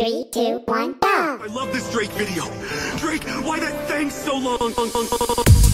Three, two, one, go! I love this Drake video. Drake, why that thing so long?